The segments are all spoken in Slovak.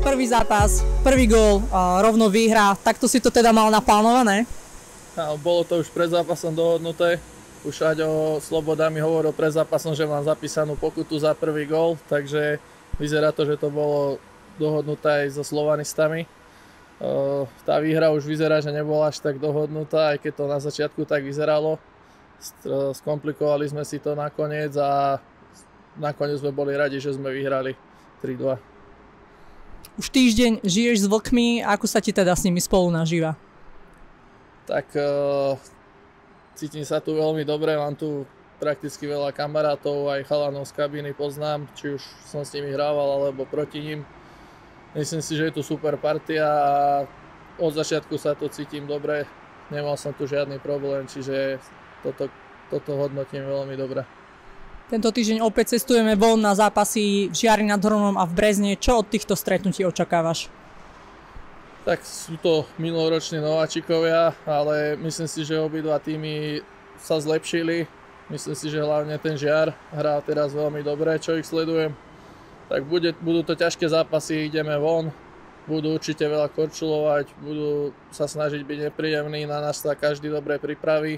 Prvý zápas, prvý gól, rovno výhra, takto si to teda mal naplánované? Bolo to už pred zápasom dohodnuté. Už Aďo Sloboda mi hovoril pred zápasom, že mám zapísanú pokutu za prvý gól, takže vyzerá to, že to bolo dohodnuté aj so Slovanistami. Tá výhra už vyzerá, že nebola až tak dohodnutá, aj keď to na začiatku tak vyzeralo. Skomplikovali sme si to nakoniec a nakoniec sme boli radi, že sme vyhrali 3-2. Už týždeň žiješ s vlkmi, ako sa ti teda s nimi spolu nažíva? Tak uh, cítim sa tu veľmi dobre, mám tu prakticky veľa kamarátov, aj chalanov z kabíny poznám, či už som s nimi hrával alebo proti ním. Myslím si, že je tu super partia a od začiatku sa tu cítim dobre, nemal som tu žiadny problém, čiže toto, toto hodnotím veľmi dobre. Tento týždeň opäť cestujeme von na zápasy v Žiari nad Hronom a v Brezne. Čo od týchto stretnutí očakávaš? Tak sú to minuloroční nováčikovia, ale myslím si, že obidva týmy sa zlepšili. Myslím si, že hlavne ten Žiar hrá teraz veľmi dobre, čo ich sledujem. Tak bude, budú to ťažké zápasy, ideme von, budú určite veľa korčulovať, budú sa snažiť byť nepríjemní, na nás sa každý dobre pripraví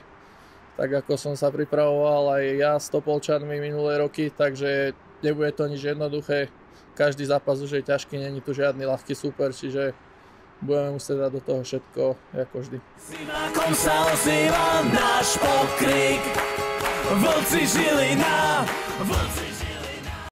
tak ako som sa pripravoval aj ja s Topolčanmi minulé roky, takže nebude to nič jednoduché. Každý zápas už je ťažký, není tu žiadny ľahký super, čiže budeme musieť dať do toho všetko, ako vždy. Sa ozýva náš pokrik, vlci žili na vlci